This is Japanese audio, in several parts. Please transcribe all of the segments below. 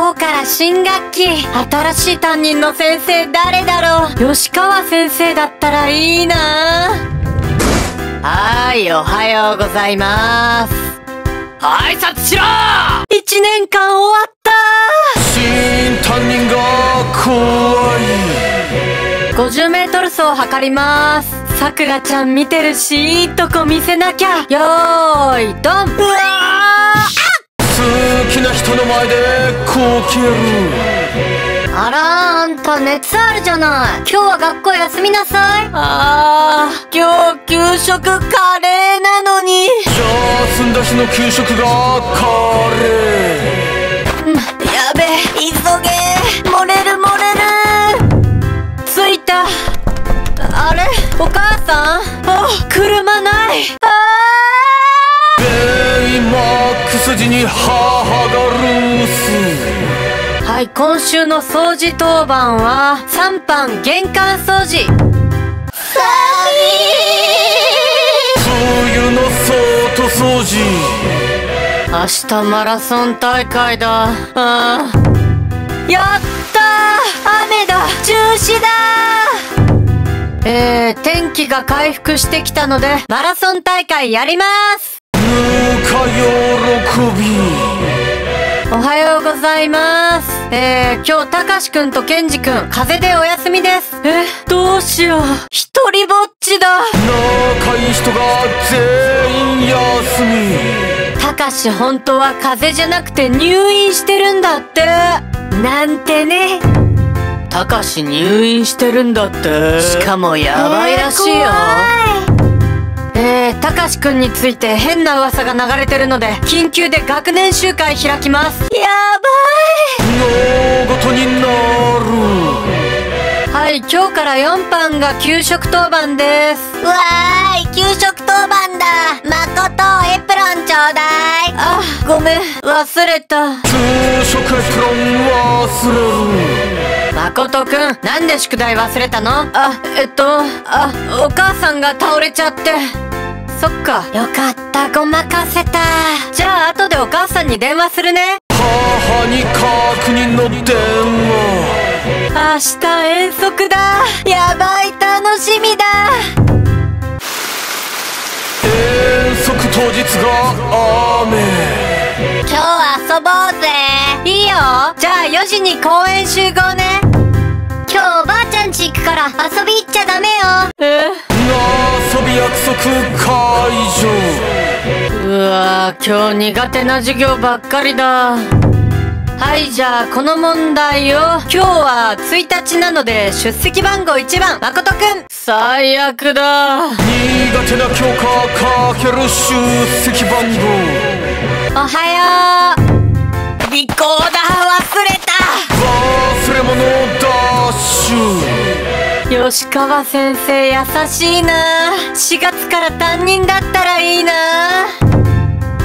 今日から新学期新しい担任の先生誰だろう？吉川先生だったらいいな。はーいおはようございます。挨拶しろ！一年間終わった。新担任が怖い。50メートル走測ります。さくらちゃん見てるしいいとこ見せなきゃ。よーいドン。うわ好きな人の前でこけるあらあんた熱あるじゃない。今日は学校休みなさい。あー今日給食カレーなのに。じゃあ澄んだ日の給食がカレやべ急げ漏れックス時に母がはい今週の掃除当番は3班玄関掃除。の外掃除。明日マラソン大会だ。あーやったー。雨だ。中止だえー、天気が回復してきたのでマラソン大会やりますおはようございます。えー、今日たかしくんとけんじくん風邪でお休みです。えどうしよう。一人ぼっちだ。仲いい人が全員休み。たかし本当は風邪じゃなくて入院してるんだって。なんてね。たかし入院してるんだって。しかもやばいらしいよ、えー、たかしくんについて変な噂が流れてるので緊急で学年集会開きます。やばい。のごとになるはい今日から4班が給食当番です。わーい給食当番だ。まことエプロンちょうだい。あごめん忘れた。給食エプロン忘れる。まことくんなんで宿題忘れたの？あえっとあお母さんが倒れちゃってそっか。よかった。ごまかせた。じゃあ後でお母さんに電話するね。母に確認の電話明日遠足だ。やばい楽しみだ。遠足当日が雨。今日遊ぼうぜ。いいよ。じゃあ4時に公園集合ね。今日おばあちゃんち行くから遊び行っちゃダメよ。え？遊び約束解除うわ今日苦手な授業ばっかりだ。はいじゃあこの問題を。今日は1日なので出席番号1番誠くん。最悪だ。苦手な教科かける出席番号。おはよう吉川先生優しいな。4月から担任だったらいいな。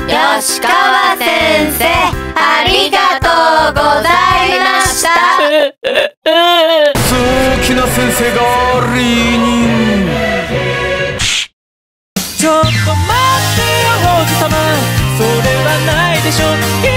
吉川先生ありがとうございました。好きな先生が離任ちょっと待ってよ王子様。それはないでしょ。